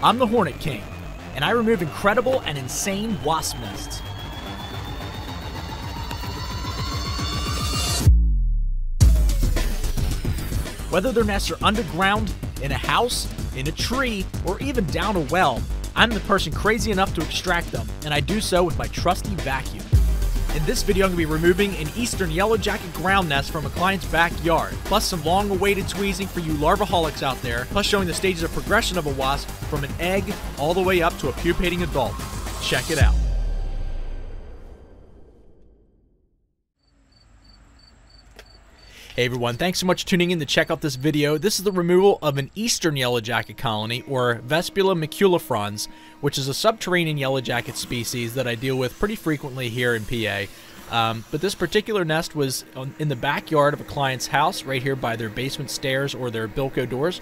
I'm the Hornet King, and I remove incredible and insane wasp nests. Whether their nests are underground, in a house, in a tree, or even down a well, I'm the person crazy enough to extract them, and I do so with my trusty vacuum. In this video, I'm going to be removing an eastern yellow jacket ground nest from a client's backyard, plus some long awaited tweezing for you larvaholics out there, plus showing the stages of progression of a wasp from an egg all the way up to a pupating adult. Check it out. Hey everyone, thanks so much for tuning in to check out this video. This is the removal of an eastern yellow jacket colony, or Vespula maculifrons, which is a subterranean yellow jacket species that I deal with pretty frequently here in PA. Um, but this particular nest was in the backyard of a client's house, right here by their basement stairs or their Bilco doors.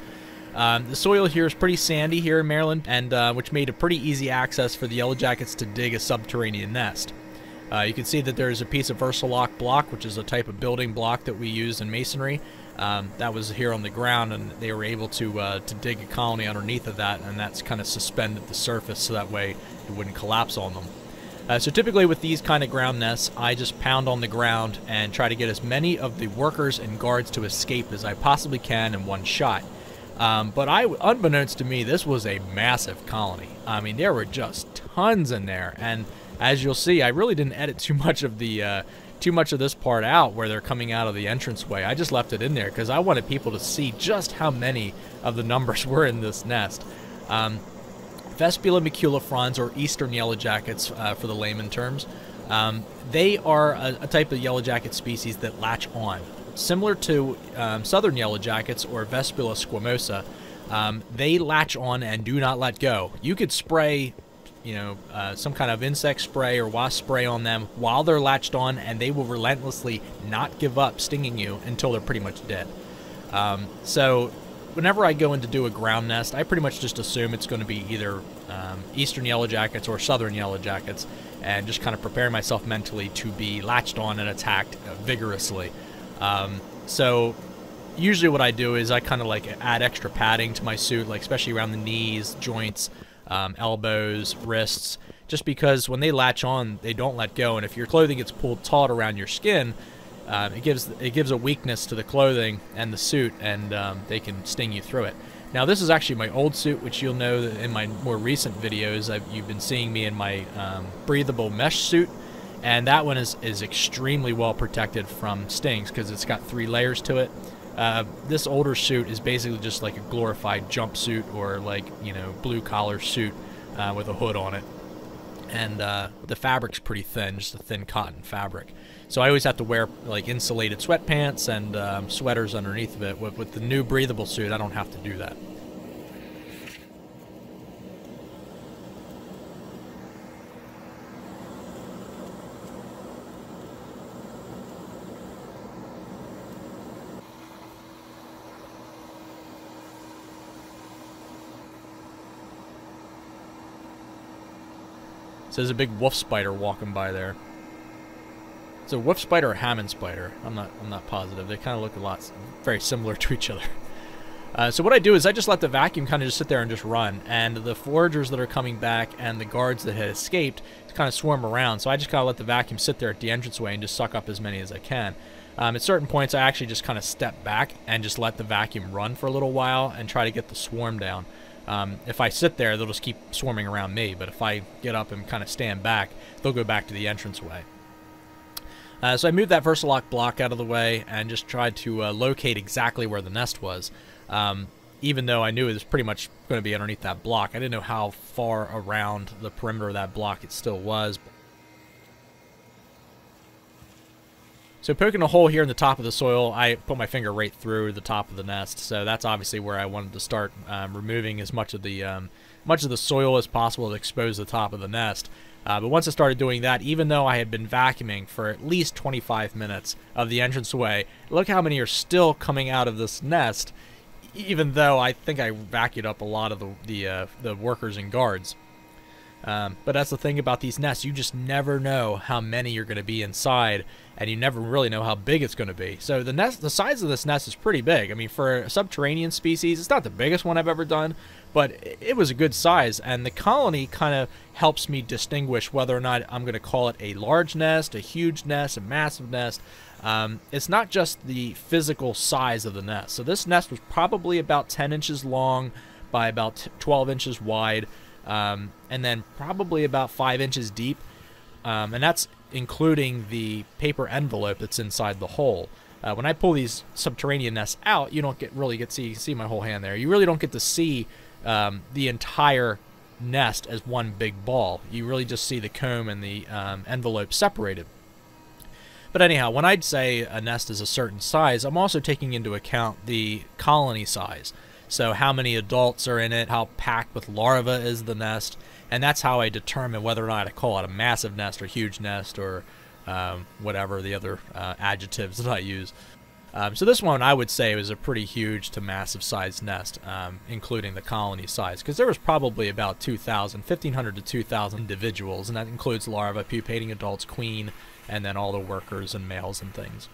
Um, the soil here is pretty sandy here in Maryland, and uh, which made it pretty easy access for the yellow jackets to dig a subterranean nest. Uh, you can see that there's a piece of Versa-Lok block, which is a type of building block that we use in masonry. Um, that was here on the ground, and they were able to uh, to dig a colony underneath of that, and that's kind of suspended the surface so that way it wouldn't collapse on them. Uh, so typically with these kind of ground nests, I just pound on the ground and try to get as many of the workers and guards to escape as I possibly can in one shot. Um, but I, unbeknownst to me, this was a massive colony. I mean, there were just tons in there, and as you'll see, I really didn't edit too much of the uh, too much of this part out where they're coming out of the entranceway. I just left it in there because I wanted people to see just how many of the numbers were in this nest. Um, Vespula maculifrons, or eastern yellow jackets uh, for the layman terms, um, they are a, a, type of yellow jacket species that latch on. Similar to um, southern yellow jackets or Vespula squamosa, um, they latch on and do not let go. You could spray you know, uh, some kind of insect spray or wasp spray on them while they're latched on, and they will relentlessly not give up stinging you until they're pretty much dead. Um, so, whenever I go in to do a ground nest, I pretty much just assume it's going to be either um, eastern yellow jackets or southern yellow jackets, and just kind of prepare myself mentally to be latched on and attacked vigorously. Um, so, usually what I do is I kind of like add extra padding to my suit, like especially around the knees, joints um, elbows, wrists, just because when they latch on, they don't let go. And if your clothing gets pulled taut around your skin, um, it gives it gives a weakness to the clothing and the suit, and um, they can sting you through it. Now, this is actually my old suit, which you'll know in my more recent videos, I've, you've been seeing me in my um, breathable mesh suit, and that one is, is extremely well protected from stings because it's got three layers to it. Uh, this older suit is basically just like a glorified jumpsuit or like you know blue collar suit uh, with a hood on it, and uh, the fabric's pretty thin, just a thin cotton fabric. So I always have to wear like insulated sweatpants and um, sweaters underneath of it. With, with the new breathable suit, I don't have to do that. So there's a big wolf spider walking by there. It's a wolf spider or Hammond spider. I'm not. I'm not positive. They kind of look a lot very similar to each other. Uh, so what I do is I just let the vacuum kind of just sit there and just run, and the foragers that are coming back and the guards that had escaped kind of swarm around. So I just kind of let the vacuum sit there at the entranceway and just suck up as many as I can. Um, at certain points, I actually just kind of step back and just let the vacuum run for a little while and try to get the swarm down. Um, if I sit there, they'll just keep swarming around me. But if I get up and kind of stand back, they'll go back to the entranceway. Uh, so I moved that Versa-Lok block out of the way and just tried to uh, locate exactly where the nest was. Um, even though I knew it was pretty much going to be underneath that block, I didn't know how far around the perimeter of that block it still was. So poking a hole here in the top of the soil, I put my finger right through the top of the nest. So that's obviously where I wanted to start um, removing as much of the um, much of the soil as possible to expose the top of the nest. Uh, but once I started doing that, even though I had been vacuuming for at least 25 minutes of the entranceway, look how many are still coming out of this nest, even though I think I vacuumed up a lot of the the, uh, the workers and guards. Um, but that's the thing about these nests. You just never know how many you're going to be inside, and you never really know how big it's going to be. So the nest, the size of this nest is pretty big. I mean, for a subterranean species, it's not the biggest one I've ever done, but it was a good size, and the colony kind of helps me distinguish whether or not I'm going to call it a large nest, a huge nest, a massive nest. Um, it's not just the physical size of the nest. So this nest was probably about 10 inches long by about 12 inches wide, um, and then probably about 5 inches deep. Um, and that's including the paper envelope that's inside the hole. Uh, when I pull these subterranean nests out, you don't get really get see see my whole hand there. You really don't get to see um, the entire nest as one big ball. You really just see the comb and the um, envelope separated. But anyhow, when I'd say a nest is a certain size, I'm also taking into account the colony size. So how many adults are in it, how packed with larvae is the nest, and that's how I determine whether or not I call it a massive nest or huge nest or um, whatever the other uh, adjectives that I use. Um, so this one I would say was a pretty huge to massive sized nest, um, including the colony size, because there was probably about 2,000, 1,500 to 2,000 individuals, and that includes larvae, pupating adults, queen, and then all the workers and males and things.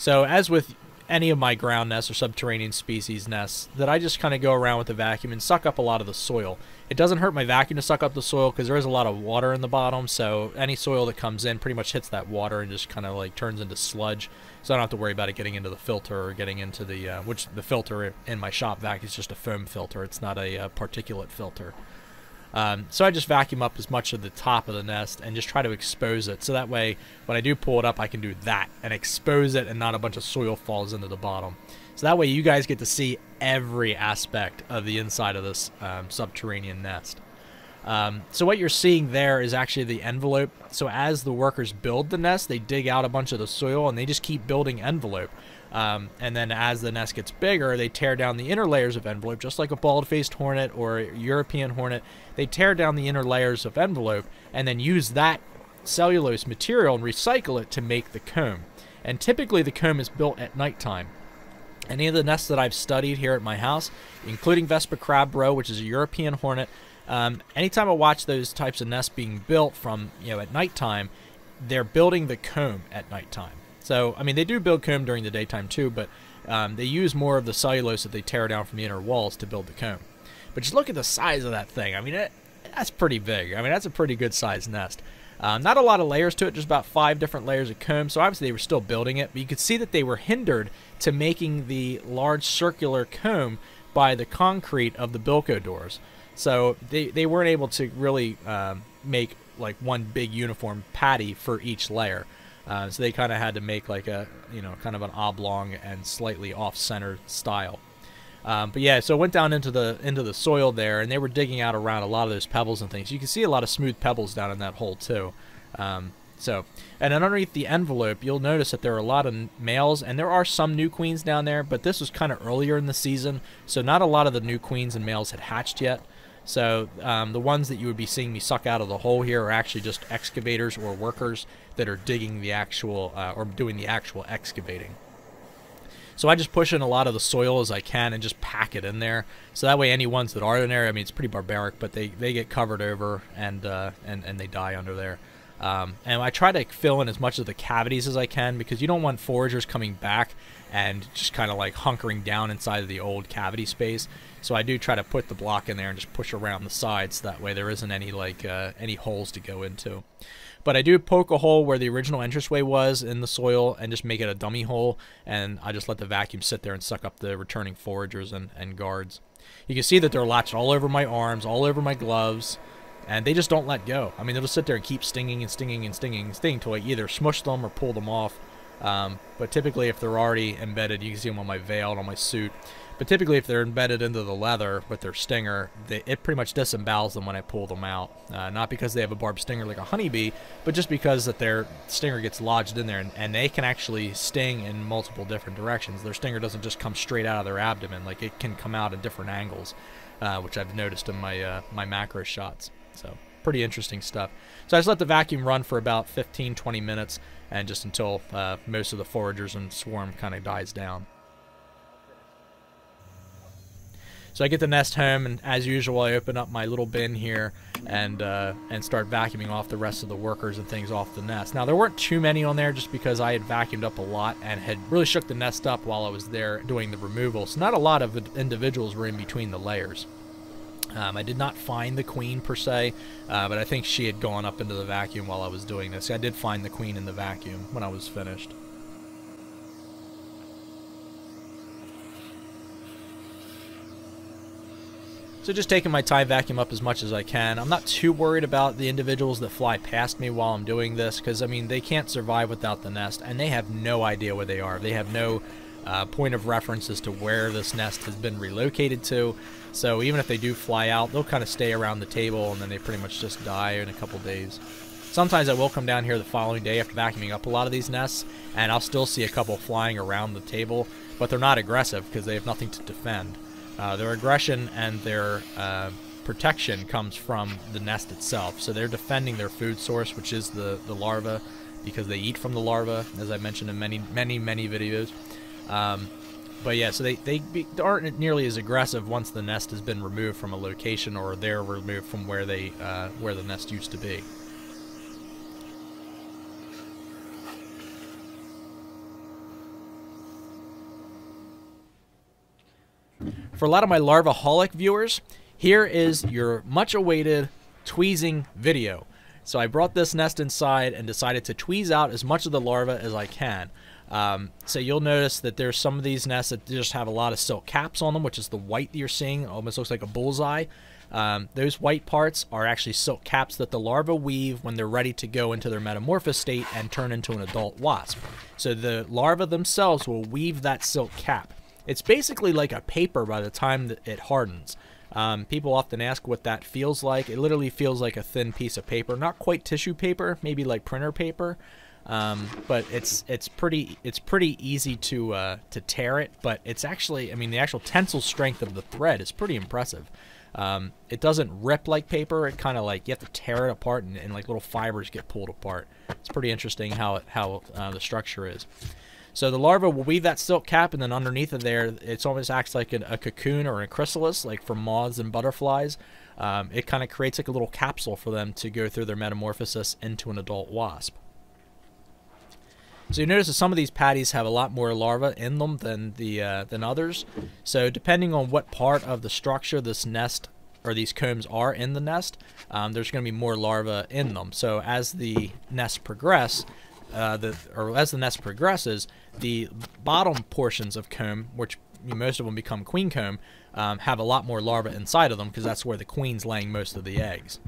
So as with any of my ground nests or subterranean species nests that I just kind of go around with the vacuum and suck up a lot of the soil. It doesn't hurt my vacuum to suck up the soil because there is a lot of water in the bottom, so any soil that comes in pretty much hits that water and just kind of like turns into sludge. So I don't have to worry about it getting into the filter or getting into the, uh, which the filter in my shop vac is just a foam filter. It's not a, a uh, particulate filter. Um, so I just vacuum up as much of the top of the nest and just try to expose it. So that way, when I do pull it up, I can do that and expose it and not a bunch of soil falls into the bottom. So that way you guys get to see every aspect of the inside of this um, subterranean nest. Um, so what you're seeing there is actually the envelope. So as the workers build the nest, they dig out a bunch of the soil and they just keep building envelope. Um, and then as the nest gets bigger, they tear down the inner layers of envelope, just like a bald-faced hornet or European hornet. They tear down the inner layers of envelope and then use that cellulose material and recycle it to make the comb. And typically the comb is built at nighttime. Any of the nests that I've studied here at my house, including Vespa crabro, which is a European hornet, um, anytime I watch those types of nests being built from, you know, at nighttime, they're building the comb at nighttime. So, I mean, they do build comb during the daytime too, but um, they use more of the cellulose that they tear down from the inner walls to build the comb. But just look at the size of that thing. I mean, it, that's pretty big. I mean, that's a pretty good sized nest. Um, not a lot of layers to it, just about five different layers of comb. So obviously they were still building it, but you could see that they were hindered to making the large circular comb by the concrete of the Bilco doors. So they, they weren't able to really um, make like one big uniform patty for each layer. Uh, so they kind of had to make like a, you know, kind of an oblong and slightly off-center style. Um, but yeah, so I went down into the into the soil there, and they were digging out around a lot of those pebbles and things. You can see a lot of smooth pebbles down in that hole too. Um, so, and underneath the envelope, you'll notice that there are a lot of males, and there are some new queens down there. But this was kind of earlier in the season, so not a lot of the new queens and males had hatched yet. So um, the ones that you would be seeing me suck out of the hole here are actually just excavators or workers that are digging the actual uh, or doing the actual excavating. So I just push in a lot of the soil as I can and just pack it in there. So that way any ones that are in there, I mean, it's pretty barbaric, but they, they get covered over and, uh, and, and they die under there. Um, and I try to fill in as much of the cavities as I can because you don't want foragers coming back and just kind of like hunkering down inside of the old cavity space. So I do try to put the block in there and just push around the sides. That way there isn't any like uh, any holes to go into. But I do poke a hole where the original entranceway was in the soil and just make it a dummy hole. And I just let the vacuum sit there and suck up the returning foragers and, and guards. You can see that they're latched all over my arms, all over my gloves. And they just don't let go. I mean, they'll just sit there and keep stinging and stinging and stinging and stinging until I either smush them or pull them off. Um, but typically, if they're already embedded, you can see them on my veil and on my suit. But typically, if they're embedded into the leather with their stinger, they, it pretty much disembowels them when I pull them out. Uh, not because they have a barbed stinger like a honeybee, but just because that their stinger gets lodged in there, and, and they can actually sting in multiple different directions. Their stinger doesn't just come straight out of their abdomen; like it can come out at different angles, uh, which I've noticed in my uh, my macro shots. So pretty interesting stuff. So I just let the vacuum run for about 15-20 minutes, and just until uh, most of the foragers and swarm kind of dies down. So I get the nest home, and as usual, I open up my little bin here and uh, and start vacuuming off the rest of the workers and things off the nest. Now there weren't too many on there, just because I had vacuumed up a lot and had really shook the nest up while I was there doing the removal. So not a lot of individuals were in between the layers. Um, I did not find the queen per se, uh, but I think she had gone up into the vacuum while I was doing this. I did find the queen in the vacuum when I was finished. So just taking my time vacuum up as much as I can. I'm not too worried about the individuals that fly past me while I'm doing this because, I mean, they can't survive without the nest and they have no idea where they are. They have no uh, point of reference as to where this nest has been relocated to. So even if they do fly out, they'll kind of stay around the table and then they pretty much just die in a couple days. Sometimes I will come down here the following day after vacuuming up a lot of these nests and I'll still see a couple flying around the table, but they're not aggressive because they have nothing to defend. Uh, their aggression and their uh, protection comes from the nest itself. So they're defending their food source, which is the, the larva, because they eat from the larva, as I mentioned in many, many, many videos. Um, but yeah, so they, they aren't nearly as aggressive once the nest has been removed from a location or they're removed from where they uh, where the nest used to be. For a lot of my Larvaholic viewers, here is your much awaited tweezing video. So I brought this nest inside and decided to tweeze out as much of the larva as I can. Um, so you'll notice that there's some of these nests that just have a lot of silk caps on them, which is the white that you're seeing. Almost looks like a bullseye. Um, those white parts are actually silk caps that the larvae weave when they're ready to go into their metamorphosis state and turn into an adult wasp. So the larvae themselves will weave that silk cap. It's basically like a paper by the time that it hardens. Um, people often ask what that feels like. It literally feels like a thin piece of paper, not quite tissue paper, maybe like printer paper, um, but it's it's pretty it's pretty easy to uh, to tear it. But it's actually, I mean, the actual tensile strength of the thread is pretty impressive. Um, it doesn't rip like paper. It kind of like you have to tear it apart, and, and, like little fibers get pulled apart. It's pretty interesting how it, how uh, the structure is. So the larva will weave that silk cap, and then underneath of there, it almost acts like a cocoon or a chrysalis, like for moths and butterflies. Um, it kind of creates like a little capsule for them to go through their metamorphosis into an adult wasp. So you notice that some of these patties have a lot more larvae in them than the uh, than others. So depending on what part of the structure this nest or these combs are in the nest, um, there's going to be more larvae in them. So as the nest progress, uh, the or as the nest progresses, the bottom portions of comb, which most of them become queen comb, um, have a lot more larvae inside of them because that's where the queen's laying most of the eggs.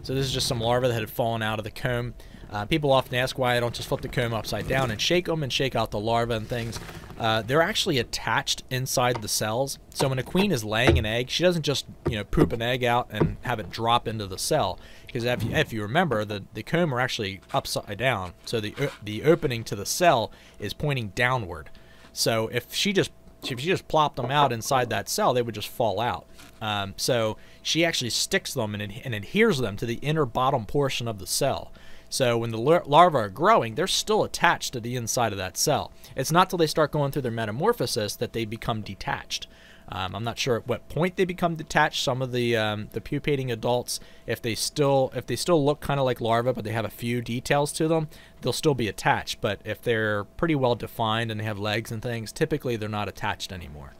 So this is just some larvae that had fallen out of the comb. Uh, people often ask why I don't just flip the comb upside down and shake them and shake out the larvae and things. Uh, they're actually attached inside the cells. So when a queen is laying an egg, she doesn't just you know poop an egg out and have it drop into the cell. Because if you, if you remember, the, the comb are actually upside down. So the the opening to the cell is pointing downward. So if she just if she just plopped them out inside that cell, they would just fall out. Um, so she actually sticks them and, and adheres them to the inner bottom portion of the cell. So when the larvae are growing, they're still attached to the inside of that cell. It's not till they start going through their metamorphosis that they become detached. Um, I'm not sure at what point they become detached. Some of the um, the pupating adults, if they still if they still look kind of like larvae, but they have a few details to them, they'll still be attached. But if they're pretty well defined and they have legs and things, typically they're not attached anymore.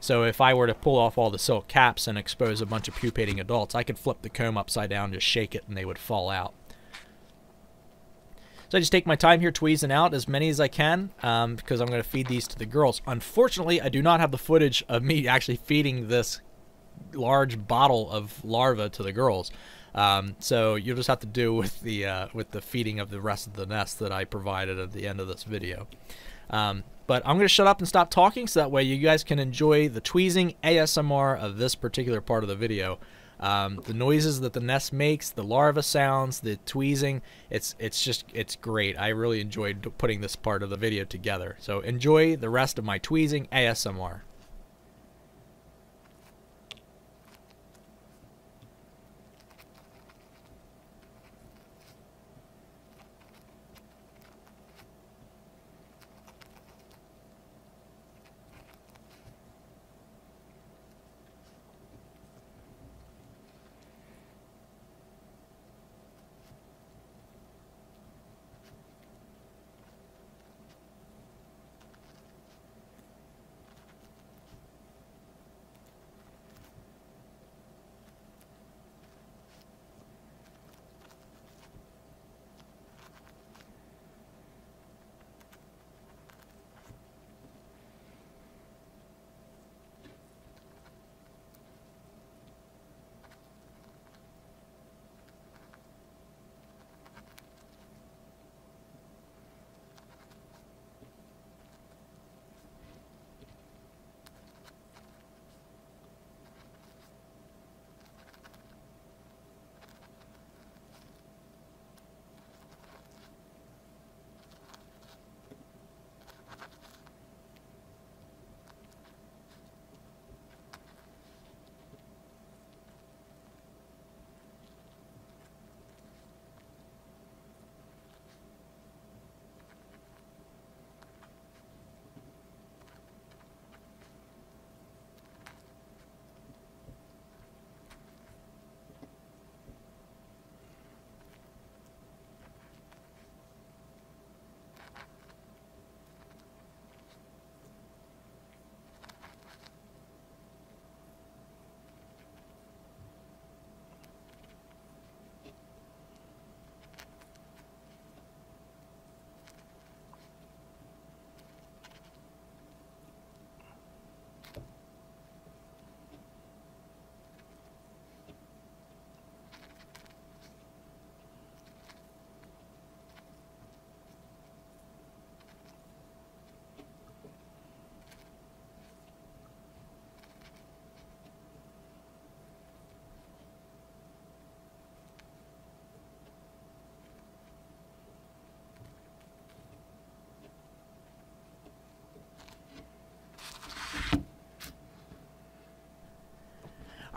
So if I were to pull off all the silk caps and expose a bunch of pupating adults, I could flip the comb upside down, just shake it, and they would fall out. So I just take my time here tweezing out as many as I can um, because I'm going to feed these to the girls. Unfortunately, I do not have the footage of me actually feeding this large bottle of larva to the girls. Um, so you'll just have to do with the uh, with the feeding of the rest of the nest that I provided at the end of this video. Um, but I'm going to shut up and stop talking so that way you guys can enjoy the tweezing ASMR of this particular part of the video. Um, the noises that the nest makes, the larva sounds, the tweezing, it's it's just it's great. I really enjoyed putting this part of the video together. So enjoy the rest of my tweezing ASMR.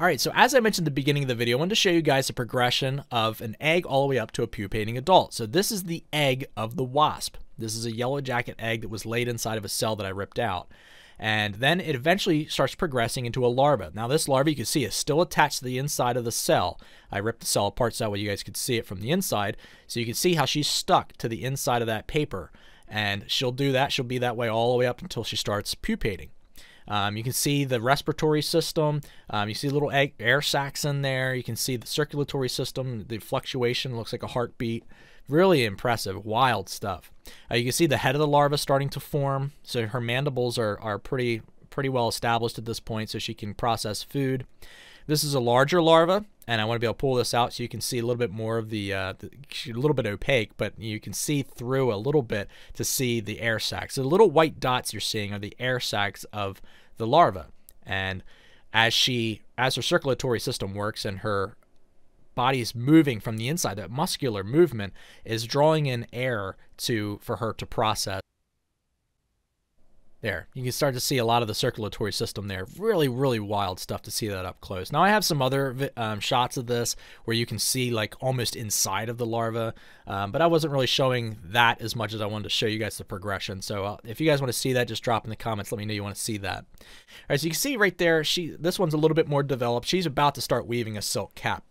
All right, so as I mentioned at the beginning of the video, I wanted to show you guys the progression of an egg all the way up to a pupating adult. So this is the egg of the wasp. This is a yellow jacket egg that was laid inside of a cell that I ripped out. And then it eventually starts progressing into a larva. Now this larva, you can see, is still attached to the inside of the cell. I ripped the cell apart so that way you guys could see it from the inside. So you can see how she's stuck to the inside of that paper. And she'll do that. She'll be that way all the way up until she starts pupating. Um, you can see the respiratory system. Um, you see little air sacs in there. You can see the circulatory system. The fluctuation looks like a heartbeat. Really impressive, wild stuff. Uh, you can see the head of the larva starting to form. So her mandibles are, are pretty pretty well established at this point, so she can process food. This is a larger larva, and I want to be able to pull this out so you can see a little bit more of the, uh, the, a little bit opaque, but you can see through a little bit to see the air sacs. So the little white dots you're seeing are the air sacs of the larva, and as she, as her circulatory system works and her body is moving from the inside, that muscular movement is drawing in air to for her to process there, you can start to see a lot of the circulatory system there. Really, really wild stuff to see that up close. Now, I have some other um, shots of this where you can see like almost inside of the larva, um, but I wasn't really showing that as much as I wanted to show you guys the progression. So uh, if you guys want to see that, just drop in the comments. Let me know you want to see that. All right, so you can see right there, she this one's a little bit more developed. She's about to start weaving a silk cap.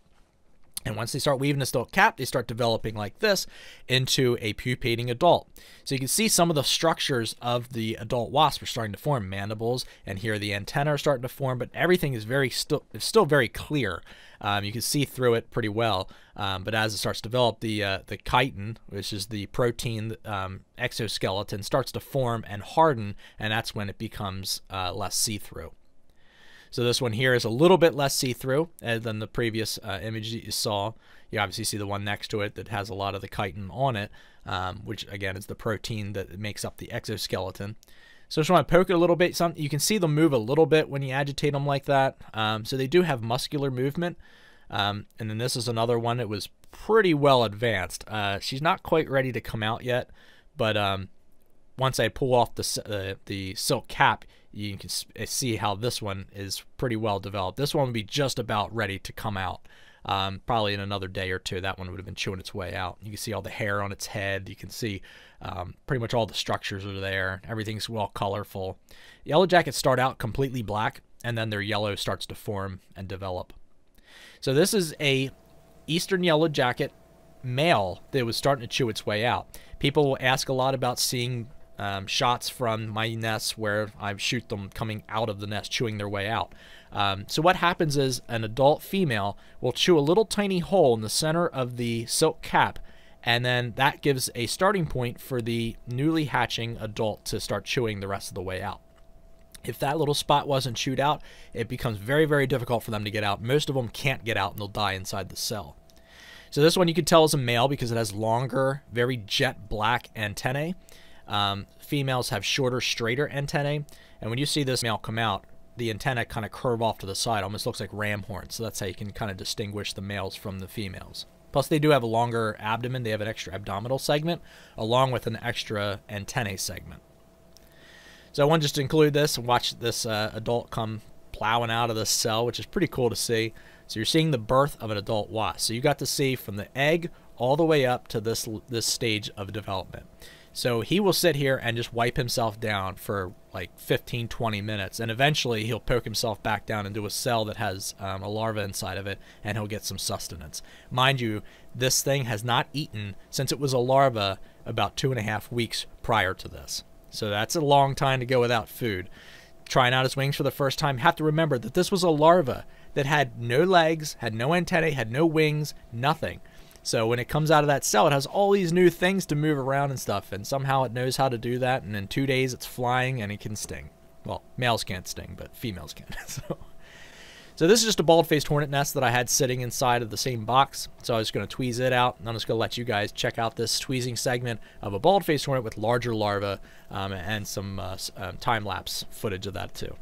And once they start weaving a silk cap, they start developing like this into a pupating adult. So you can see some of the structures of the adult wasp are starting to form. Mandibles, and here the antennae are starting to form, but everything is very still it's still very clear. Um, you can see through it pretty well. Um, but as it starts to develop, the uh, the chitin, which is the protein um, exoskeleton, starts to form and harden, and that's when it becomes uh, less see-through. So this one here is a little bit less see-through uh, than the previous uh, image that you saw. You obviously see the one next to it that has a lot of the chitin on it, um, which again is the protein that makes up the exoskeleton. So just want to poke it a little bit. Some You can see them move a little bit when you agitate them like that. Um, so they do have muscular movement. Um, and then this is another one that was pretty well advanced. Uh, she's not quite ready to come out yet, but um, once I pull off the, uh, the silk cap, you can uh, see how this one is pretty well developed. This one would be just about ready to come out. Um, probably in another day or two, that one would have been chewing its way out. You can see all the hair on its head. You can see um, pretty much all the structures are there. Everything's well colorful. Yellow jackets start out completely black, and then their yellow starts to form and develop. So this is a eastern yellow jacket male that was starting to chew its way out. People will ask a lot about seeing um, shots from my nests where I shoot them coming out of the nest, chewing their way out. Um, so what happens is an adult female will chew a little tiny hole in the center of the silk cap, and then that gives a starting point for the newly hatching adult to start chewing the rest of the way out. If that little spot wasn't chewed out, it becomes very, very difficult for them to get out. Most of them can't get out and they'll die inside the cell. So this one you can tell is a male because it has longer, very jet black antennae. Um, females have shorter, straighter antennae, and when you see this male come out, the antenna kind of curve off to the side, almost looks like ram horns. So that's how you can kind of distinguish the males from the females. Plus, they do have a longer abdomen. They have an extra abdominal segment, along with an extra antennae segment. So I wanted just to include this and watch this uh, adult come plowing out of this cell, which is pretty cool to see. So you're seeing the birth of an adult wasp. So you got to see from the egg all the way up to this this stage of development. So he will sit here and just wipe himself down for like 15, 20 minutes. And eventually he'll poke himself back down into a cell that has um, a larva inside of it and he'll get some sustenance. Mind you, this thing has not eaten since it was a larva about two and a half weeks prior to this. So that's a long time to go without food. Trying out his wings for the first time, have to remember that this was a larva that had no legs, had no antennae, had no wings, nothing. So when it comes out of that cell, it has all these new things to move around and stuff, and somehow it knows how to do that. And in two days, it's flying and it can sting. Well, males can't sting, but females can. so, so this is just a bald-faced hornet nest that I had sitting inside of the same box. So I was going to tweeze it out, and I'm just going to let you guys check out this tweezing segment of a bald-faced hornet with larger larvae um, and some uh, um, time-lapse footage of that too.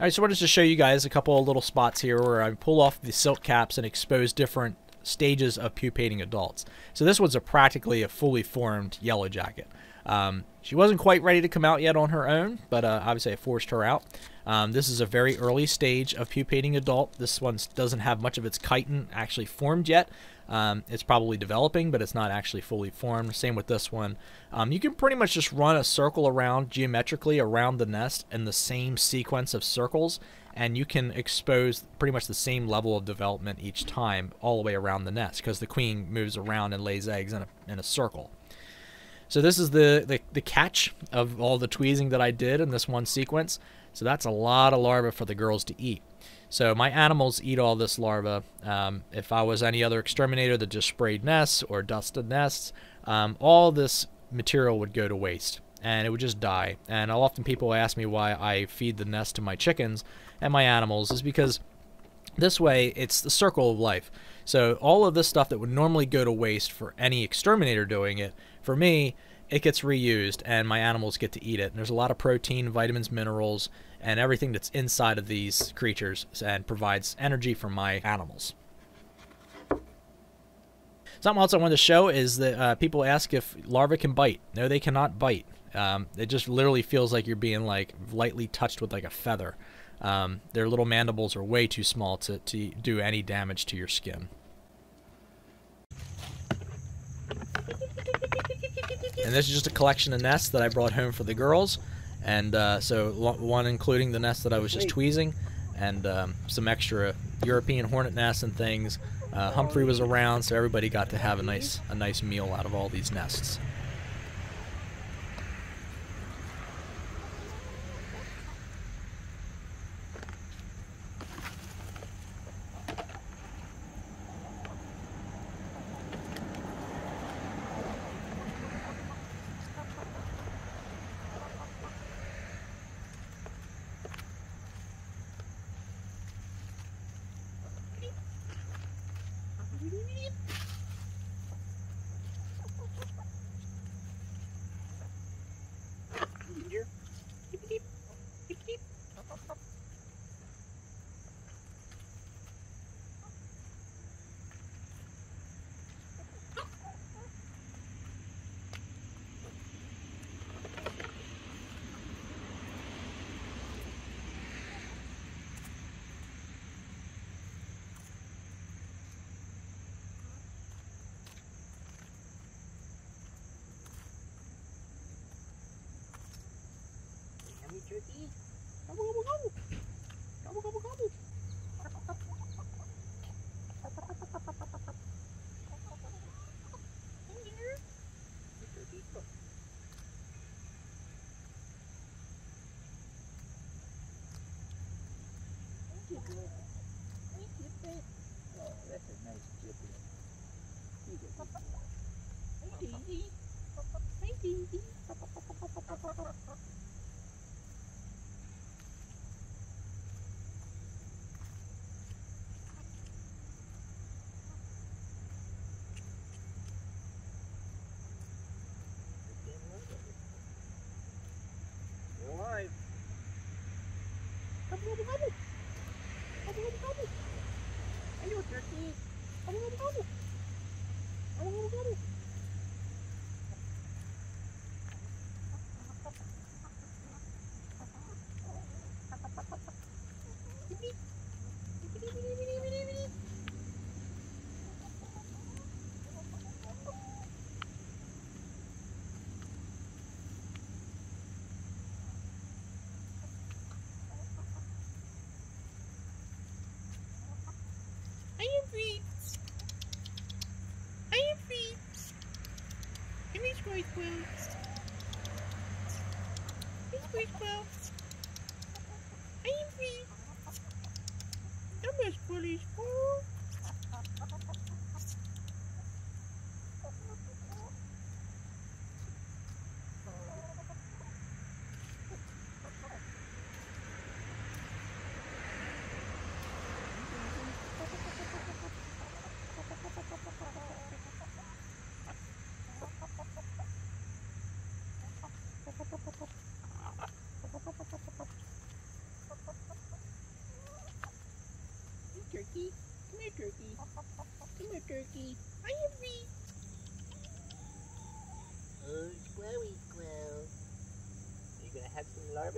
Alright, so wanted to show you guys a couple of little spots here where I pull off the silk caps and expose different stages of pupating adults. So this one's a practically a fully formed yellow jacket. Um, she wasn't quite ready to come out yet on her own, but uh, obviously I forced her out. Um, this is a very early stage of pupating adult. This one doesn't have much of its chitin actually formed yet. Um, it's probably developing, but it's not actually fully formed. Same with this one. Um, you can pretty much just run a circle around geometrically around the nest in the same sequence of circles, and you can expose pretty much the same level of development each time all the way around the nest because the queen moves around and lays eggs in a, in a circle. So this is the, the, the catch of all the tweezing that I did in this one sequence. So that's a lot of larvae for the girls to eat. So my animals eat all this larva. Um, if I was any other exterminator that just sprayed nests or dusted nests, um, all this material would go to waste and it would just die. And often people ask me why I feed the nest to my chickens and my animals is because this way it's the circle of life. So all of this stuff that would normally go to waste for any exterminator doing it, for me, it gets reused and my animals get to eat it. And there's a lot of protein, vitamins, minerals, and everything that's inside of these creatures and provides energy for my animals. Something else I wanted to show is that uh, people ask if larvae can bite. No, they cannot bite. Um, it just literally feels like you're being like lightly touched with like a feather. Um, their little mandibles are way too small to, to do any damage to your skin. And this is just a collection of nests that I brought home for the girls. And uh, so one including the nest that I was just tweezing and um, some extra European hornet nests and things. Uh, Humphrey was around, so everybody got to have a nice a nice meal out of all these nests. Gobble, gobble. Oh, that's a nice chippy. Hey, Daisy. Hey, Daisy. alive. Gobble, gobble, gobble. Gobble, gobble, gobble. Hello, turkey. Gobble, gobble, gobble. Gobble, gobble, gobble. Are you peeps? Are you peeps? Give me squeeze. Give me squeeze quills. Are you peeps? On, squilly squirrel.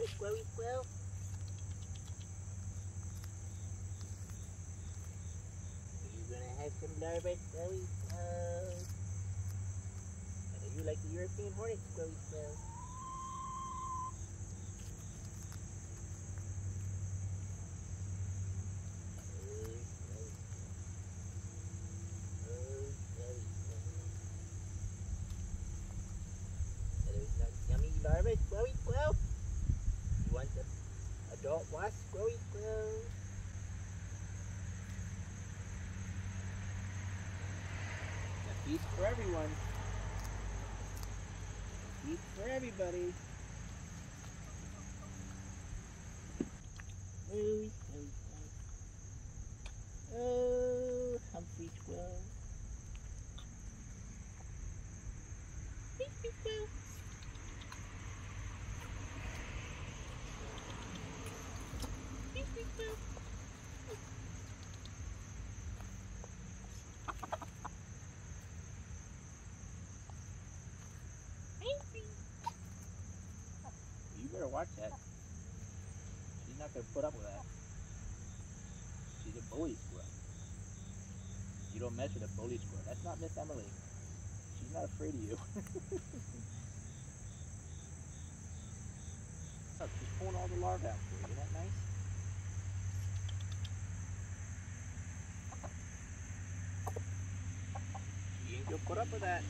Squirrely squirrel? Are you gonna have some larvae, squirrely squirrel? You like the European hornet, squirrely squirrel? Larvae, squirrely squirrel. You want the squirrel? A feast for everyone. A feast for everybody. Oh, oh, oh. Oh, Humphrey Squirrel. Humphrey Squirrel. Humphrey Squirrel. Humphrey. You better watch that. Gonna put up with that. She's a bully squirrel. You don't mess with a bully squirrel. That's not Miss Emily. She's not afraid of you. She's pulling all the larvae out for you. Isn't that nice? She ain't gonna put up with that.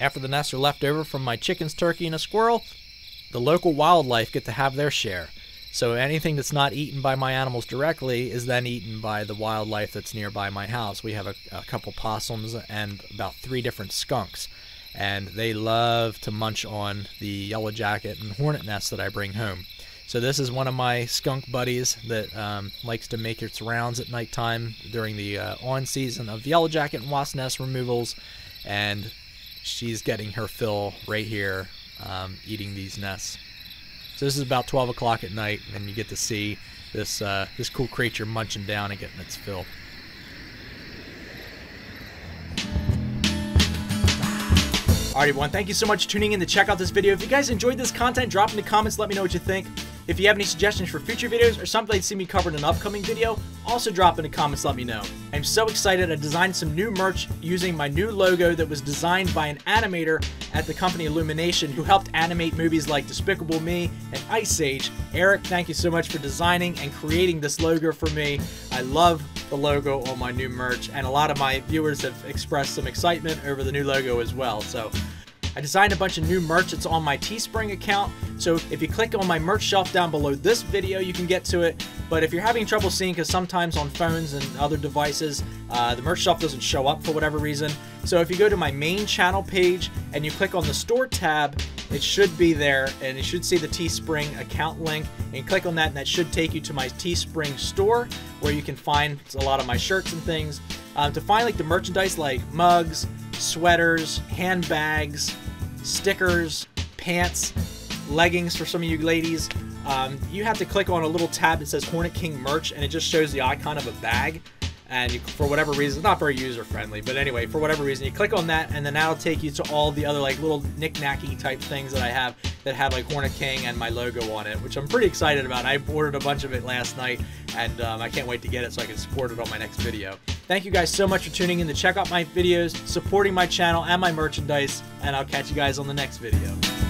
After the nests are left over from my chickens, turkey, and a squirrel, the local wildlife get to have their share. So anything that's not eaten by my animals directly is then eaten by the wildlife that's nearby my house. We have a, a couple possums and about three different skunks. And they love to munch on the yellow jacket and hornet nests that I bring home. So this is one of my skunk buddies that um, likes to make its rounds at nighttime during the uh, on season of yellow jacket and wasp nest removals, and she's getting her fill right here, um, eating these nests. So this is about 12 o'clock at night, and you get to see this uh, this cool creature munching down and getting its fill. Alright everyone, thank you so much for tuning in to check out this video. If you guys enjoyed this content, drop in the comments, let me know what you think. If you have any suggestions for future videos or something you'd see me cover in an upcoming video, also drop in the comments, let me know. I'm so excited, I designed some new merch using my new logo that was designed by an animator at the company Illumination who helped animate movies like Despicable Me and Ice Age. Eric, thank you so much for designing and creating this logo for me. I love the logo on my new merch, and a lot of my viewers have expressed some excitement over the new logo as well. So I designed a bunch of new merch that's on my Teespring account. So if you click on my merch shelf down below this video, you can get to it. But if you're having trouble seeing, because sometimes on phones and other devices, uh, the merch shelf doesn't show up for whatever reason. So if you go to my main channel page and you click on the store tab, it should be there and you should see the Teespring account link and click on that and that should take you to my Teespring store where you can find a lot of my shirts and things. Um, to find like the merchandise like mugs, sweaters, handbags, stickers, pants, leggings for some of you ladies, um, you have to click on a little tab that says Hornet King merch and it just shows the icon of a bag and you, for whatever reason, it's not very user friendly, but anyway, for whatever reason, you click on that, and then that'll take you to all the other like little knick-knacky type things that I have that have like Hornet King and my logo on it, which I'm pretty excited about. I ordered a bunch of it last night, and um, I can't wait to get it so I can support it on my next video. Thank you guys so much for tuning in to check out my videos, supporting my channel and my merchandise, and I'll catch you guys on the next video.